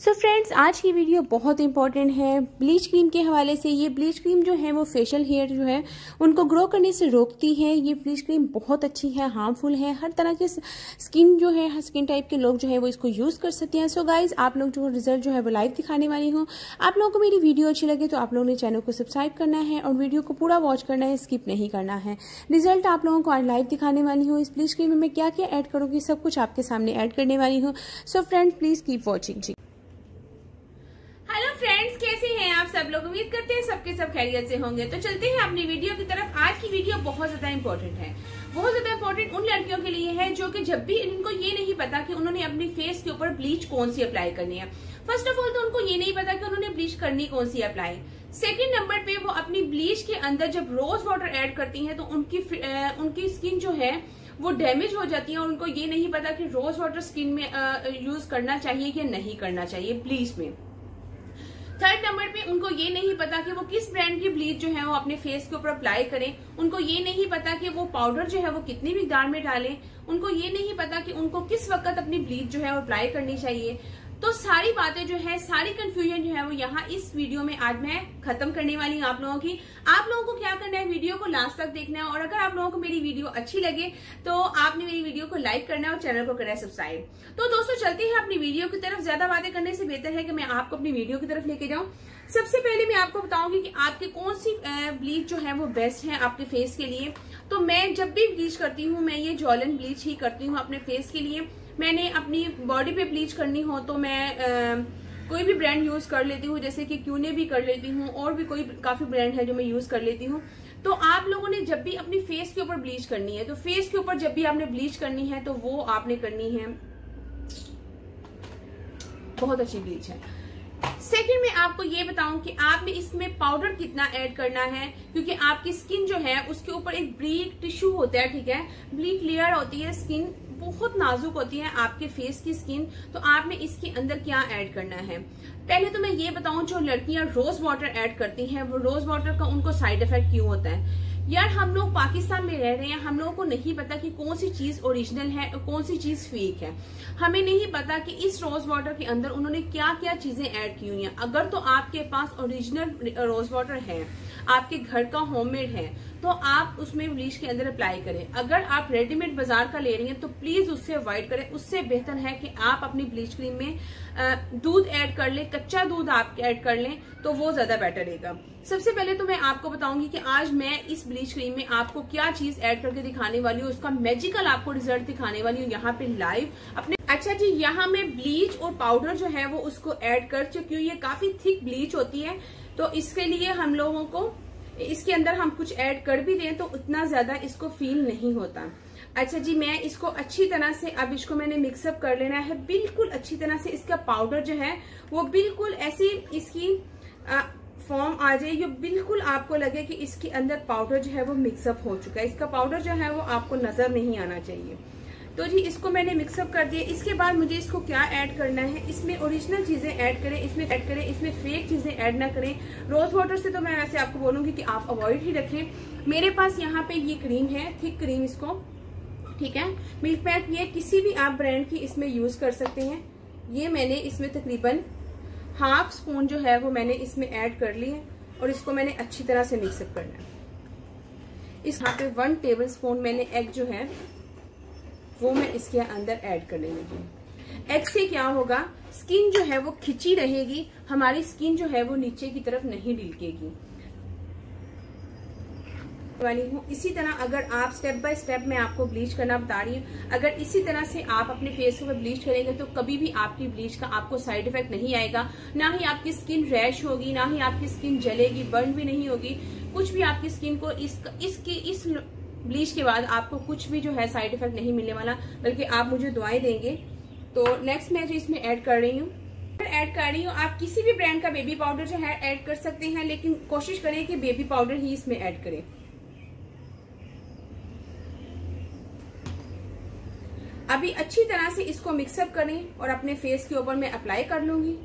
सो so friends आज की video बहुत इंपॉर्टेंट है। ब्लीच क्रीम के हवाले से ये ब्लीच क्रीम जो है, वो फेशियल हेयर जो है, उनको ग्रो करने से रोकती है। ये ब्लीच क्रीम बहुत अच्छी है हार्मफुल है। हर तरह के स्किन जो है, हर स्किन टाइप के लोग जो है, वो इसको यूज़ कर सकते हैं। सो so गाइज़ आप लोग जो रिज़ल्ट जो है, वो लाइव दिखाने वाली हूँ। आप लोगों को मेरी वीडियो अच्छी लगे तो आप लोगों ने चैनल को सब्सक्राइब करना है और वीडियो को पूरा वॉच करना है स्किप नहीं करना है। रिज़ल्ट आप लोगों को आज लाइव दिखाने वाली हूँ। इस ब्लीच क्रीम में मैं क्या क्या ऐड करूँगी, सब कुछ आपके सामने ऐड करने वाली हूँ। So friend please keep watching जी सब लोग? उम्मीद करते हैं सबके सब खैरियत से होंगे। तो चलते हैं अपनी वीडियो की तरफ़। आज की वीडियो बहुत ज़्यादा इंपॉर्टेंट है। बहुत ज़्यादा इंपॉर्टेंट उन लड़कियों के लिए है जो कि जब भी इनको ये नहीं पता कि उन्होंने अपनी फेस के ऊपर ब्लीच कौन सी अप्लाई करनी है। फ़र्स्ट ऑफ़ ऑल तो उनको ये नहीं पता कि उन्होंने ब्लीच करनी कौन सी अप्लाई सेकेंड नंबर पे वो अपनी ब्लीच के अंदर जब रोज वाटर एड करती हैं तो उनकी उनकी स्किन जो है, वो डैमेज हो जाती है और उनको ये नहीं पता कि रोज वाटर स्किन में यूज़ करना चाहिए या नहीं करना चाहिए ब्लीच में। थर्ड नंबर पे उनको ये नहीं पता कि वो किस ब्रांड की ब्लीच जो है वो अपने फेस के ऊपर अप्लाई करें। उनको ये नहीं पता कि वो पाउडर जो है वो कितनी भी मिकदार में डालें। उनको ये नहीं पता कि उनको किस वक्त अपनी ब्लीच जो है वो अप्लाई करनी चाहिए। तो सारी बातें जो है, सारी कंफ्यूजन जो है वो यहाँ इस वीडियो में आज मैं खत्म करने वाली हूँ आप लोगों की। आप लोगों को क्या करना है वीडियो को लास्ट तक देखना है और अगर आप लोगों को मेरी वीडियो अच्छी लगे तो आपने मेरी वीडियो को लाइक करना है और चैनल को करना है सब्सक्राइब तो दोस्तों, चलते हैं अपनी वीडियो की तरफ़। ज़्यादा बातें करने से बेहतर है कि मैं आपको अपनी वीडियो की तरफ़ लेके जाऊँ। सबसे पहले मैं आपको बताऊँगी कि आपके कौन सी ब्लीच जो है वो बेस्ट है आपके फेस के लिए। तो मैं जब भी ब्लीच करती हूँ, मैं ये जॉलन ब्लीच ही करती हूँ अपने फेस के लिए। मैंने अपनी बॉडी पे ब्लीच करनी हो तो मैं आ, कोई भी ब्रांड यूज़ कर लेती हूँ जैसे कि क्यूने भी कर लेती हूँ और भी कोई काफ़ी ब्रांड है जो मैं यूज़ कर लेती हूँ। तो आप लोगों ने जब भी अपनी फेस के ऊपर ब्लीच करनी है तो फेस के ऊपर जब भी आपने ब्लीच करनी है तो वो आपने करनी है। बहुत अच्छी ब्लीच है। सेकंड में आपको ये बताऊँ कि आपने इसमें पाउडर कितना ऐड करना है क्योंकि आपकी स्किन जो है उसके ऊपर एक ब्लीक टिश्यू होता है ठीक है? ब्लीक लेयर होती है स्किन बहुत नाजुक होती है आपके फेस की स्किन तो आपने इसके अंदर क्या ऐड करना है? पहले तो मैं ये बताऊँ, जो लड़कियाँ रोज वाटर ऐड करती हैं, वो रोज वाटर का उनको साइड इफ़ेक्ट क्यों होता है? यार हम लोग पाकिस्तान में रह रहे हैं, हम लोगों को नहीं पता कि कौन सी चीज़ ओरिजिनल है और कौन सी चीज़ फेक है। हमें नहीं पता कि इस रोज वाटर के अंदर उन्होंने क्या क्या चीज़ें ऐड की हुई हैं। अगर तो आपके पास ओरिजिनल रोज वाटर है, आपके घर का होममेड है तो आप उसमें ब्लीच के अंदर अप्लाई करें। अगर आप रेडीमेड बाज़ार का ले रही हैं तो प्लीज़ उससे अवॉइड करें। उससे बेहतर है कि आप अपनी ब्लीच क्रीम में दूध ऐड कर लें, कच्चा दूध आप ऐड कर लें तो वो ज़्यादा बेटर रहेगा। सबसे पहले तो मैं आपको बताऊँगी कि आज मैं इस ब्लीच क्रीम में आपको क्या चीज़ ऐड करके दिखाने वाली हूँ, उसका मैजिकल आपको रिज़ल्ट दिखाने वाली हूँ यहाँ पे लाइव अपने अच्छा जी, यहाँ मैं ब्लीच और पाउडर जो है वो उसको ऐड कर चुकी हूँ, ये काफ़ी थिक ब्लीच होती है तो इसके लिए हम लोगों को इसके अंदर हम कुछ ऐड कर भी दें तो उतना ज़्यादा इसको फील नहीं होता। अच्छा जी, मैं इसको अच्छी तरह से, अब इसको मैंने मिक्सअप कर लेना है। बिल्कुल अच्छी तरह से इसका पाउडर जो है, वो बिल्कुल ऐसी इसकी फॉर्म आ जाए जो बिल्कुल आपको लगे कि इसके अंदर पाउडर जो है वो मिक्सअप हो चुका है। इसका पाउडर जो है वो आपको नज़र नहीं आना चाहिए। तो जी, इसको मैंने मिक्सअप कर दिया। इसके बाद मुझे इसको क्या ऐड करना है? इसमें ओरिजिनल चीज़ें ऐड करें, इसमें ऐड करें, इसमें फेक चीज़ें ऐड ना करें। रोज वाटर से तो मैं वैसे आपको बोलूँगी कि आप अवॉइड ही रखें। मेरे पास यहाँ पे ये क्रीम है थिक क्रीम इसको, ठीक है? मिल्क पैक ये किसी भी आप ब्रांड की इसमें यूज़ कर सकते हैं। ये मैंने इसमें तकरीबन हाफ़ स्पून जो है वो मैंने इसमें ऐड कर ली है और इसको मैंने अच्छी तरह से मिक्सअप करना है। इस यहाँ पे वन टेबल स्पून मैंने एग जो है वो मैं इसके अंदर ऐड कर लेंगी एग से क्या होगा? स्किन जो है वो खिंची रहेगी, हमारी स्किन जो है वो नीचे की तरफ़ नहीं डिलकेगी वाली हूँ। इसी तरह अगर आप स्टेप बाय स्टेप मैं आपको ब्लीच करना बता रही हूँ, अगर इसी तरह से आप अपने फेस को ब्लीच करेंगे तो कभी भी आपकी ब्लीच का आपको साइड इफ़ेक्ट नहीं आएगा। ना ही आपकी स्किन रैश होगी, ना ही आपकी स्किन जलेगी बर्न भी नहीं होगी। कुछ भी आपकी स्किन को इस, इसकी, इस ब्लीच के बाद आपको कुछ भी जो है साइड इफ़ेक्ट नहीं मिलने वाला, बल्कि आप मुझे दुआएँ देंगे। तो नेक्स्ट मैं जो इसमें ऐड कर रही हूँ। ऐड कर रही हूँ, आप किसी भी ब्रांड का बेबी पाउडर जो है ऐड कर सकते हैं, लेकिन कोशिश करें कि बेबी पाउडर ही इसमें ऐड करें। अभी अच्छी तरह से इसको मिक्सअप करें और अपने फेस के ऊपर मैं अप्लाई कर लूँगी।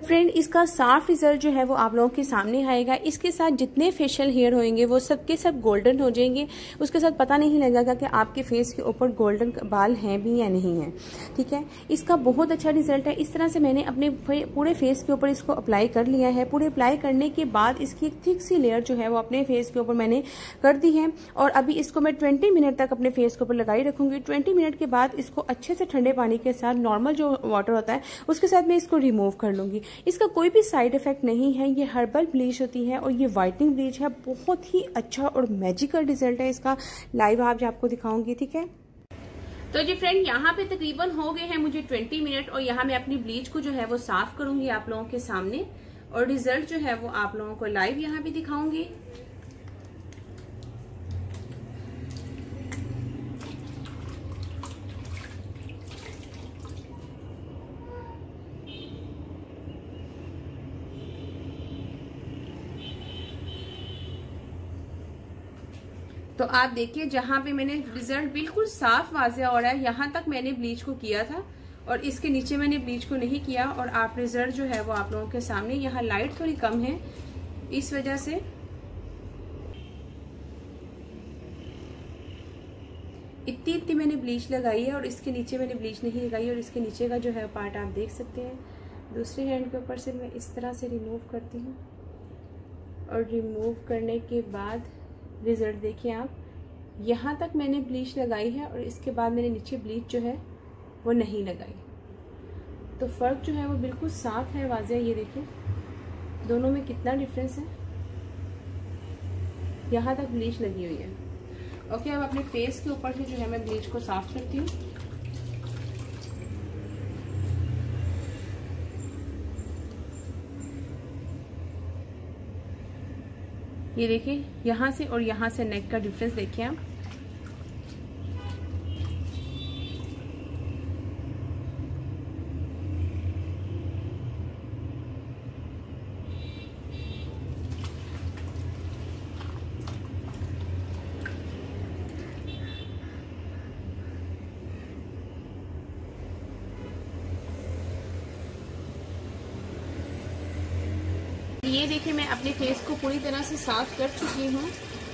फ्रेंड इसका साफ़ रिज़ल्ट जो है वो आप लोगों के सामने आएगा। इसके साथ जितने फेशियल हेयर होंगे, वो सब के सब गोल्डन हो जाएँगे। उसके साथ पता नहीं लगेगा कि आपके फेस के ऊपर गोल्डन बाल हैं भी या नहीं है। ठीक है? इसका बहुत अच्छा रिज़ल्ट है। इस तरह से मैंने अपने पूरे फेस के ऊपर इसको अप्लाई कर लिया है। पूरे अप्लाई करने के बाद इसकी एक थिक सी लेयर जो है वो अपने फेस के ऊपर मैंने कर दी है। और अभी इसको मैं ट्वेंटी मिनट तक अपने फेस के ऊपर लगाई रखूँगी। ट्वेंटी मिनट के बाद इसको अच्छे से ठंडे पानी के साथ नॉर्मल जो वाटर होता है, उसके साथ मैं इसको रिमूव कर लूँगी। इसका कोई भी साइड इफ़ेक्ट नहीं है, ये हर्बल ब्लीच होती है और ये वाइटनिंग ब्लीच है। बहुत ही अच्छा और मैजिकल रिज़ल्ट है इसका। लाइव आप आपको दिखाऊँगी, ठीक है? तो जी फ्रेंड यहाँ पे तकरीबन हो गए हैं मुझे 20 मिनट और यहाँ मैं अपनी ब्लीच को जो है वो साफ़ करूँगी आप लोगों के सामने और रिज़ल्ट जो है वो आप लोगों को लाइव यहाँ भी दिखाऊँगी। तो आप देखिए, जहाँ पे मैंने रिज़ल्ट बिल्कुल साफ़ वाजिया हो रहा है, यहाँ तक मैंने ब्लीच को किया था और इसके नीचे मैंने ब्लीच को नहीं किया और आप रिज़ल्ट जो है वो आप लोगों के सामने, यहाँ लाइट थोड़ी कम है, इस वजह से। इतनी इतनी मैंने ब्लीच लगाई है और इसके नीचे मैंने ब्लीच नहीं लगाई और इसके नीचे का जो है पार्ट आप देख सकते हैं। दूसरे हैंड के ऊपर से मैं इस तरह से रिमूव करती हूँ और रिमूव करने के बाद रिज़ल्ट देखिए आप। यहाँ तक मैंने ब्लीच लगाई है और इसके बाद मैंने नीचे ब्लीच जो है, वो नहीं लगाई। तो फ़र्क जो है, वो बिल्कुल साफ़ है वाजह ये देखिए। दोनों में कितना डिफरेंस है? यहाँ तक ब्लीच लगी हुई है। ओके अब अपने फेस के ऊपर से जो है, मैं ब्लीच को साफ़ करती हूँ। ये देखिए यहाँ से और यहाँ से नेक का डिफरेंस देखिए आप। ये देखिए, मैं अपने फेस को पूरी तरह से साफ़ कर चुकी हूँ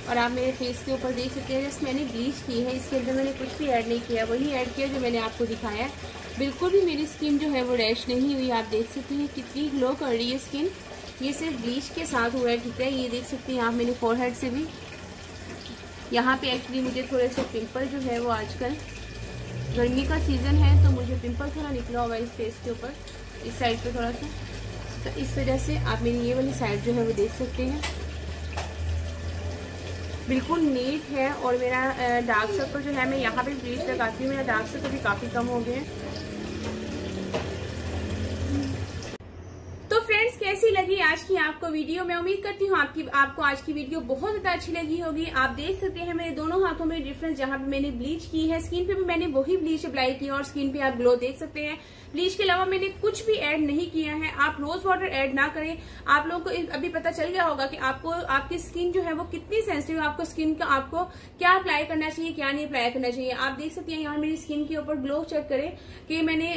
और आप मेरे फेस के ऊपर देख सकते हैं, जैसे मैंने ब्लीच की है, इसके अंदर मैंने कुछ भी ऐड नहीं किया, वही ऐड किया जो मैंने आपको दिखाया बिल्कुल भी मेरी स्किन जो है वो रैश नहीं हुई, आप देख सकते हैं कितनी ग्लो कर रही है स्किन ये सिर्फ़ ब्लीच के साथ हुआ है, ठीक है? ये देख सकते हैं आप मेरे फोरहेड से भी। यहाँ पे एक्चुअली मुझे थोड़े से पिंपल जो है वो आजकल गर्मी का सीज़न है तो मुझे पिंपल थोड़ा निकला हुआ है इस फेस के ऊपर, इस साइड पे थोड़ा सा। तो इस वजह से आप मेरी ये वाली साइड जो है वो देख सकते हैं। बिल्कुल नीट है और मेरा डार्क सर्कल जो है, मैं यहाँ पे ब्लीच लगाती हूँ, मेरा डार्क सर्कल भी काफ़ी कम हो गया हैं कैसी लगी आज की आपको वीडियो, मैं उम्मीद करती हूँ आपकी, आपको आज की वीडियो बहुत ज़्यादा अच्छी लगी होगी। आप देख सकते हैं मेरे दोनों हाथों में डिफरेंस जहाँ पे मैंने ब्लीच की है। स्किन पे भी मैंने वही ब्लीच अप्लाई की और स्किन पे आप ग्लो देख सकते हैं। ब्लीच के अलावा मैंने कुछ भी ऐड नहीं किया है। आप रोज वाटर ऐड ना करें। आप लोगों को अभी पता चल गया होगा कि आपको, आपकी स्किन जो है वो कितनी सेंसिटिव आपको स्किन का, आपको क्या अप्लाई करना चाहिए, क्या नहीं अप्लाई करना चाहिए। आप देख सकते हैं यहाँ मेरी स्किन के ऊपर ग्लो चेक करें कि मैंने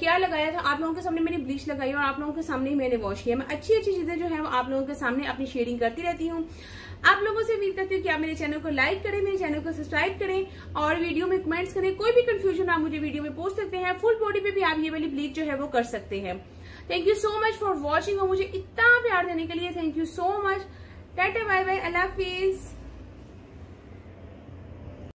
क्या लगाया था। आप लोगों के सामने मैंने ब्लीच लगाई और आप लोगों के सामने मैंने वॉश किया। मैं अच्छी अच्छी अच्छी चीज़ें जो है वो आप लोगों के सामने अपनी शेयरिंग करती रहती हूँ। आप लोगों से उम्मीद करती हूँ कि आप मेरे चैनल को लाइक करें, मेरे चैनल को सब्सक्राइब करें और वीडियो में कमेंट्स करें। कोई भी कंफ्यूजन आप मुझे वीडियो में पूछ सकते हैं फुल बॉडी पे भी आप ये वाली ब्लीच जो है वो कर सकते हैं। Thank you so much for watching और मुझे इतना प्यार देने के लिए thank you so much tata bye bye Allah Hafiz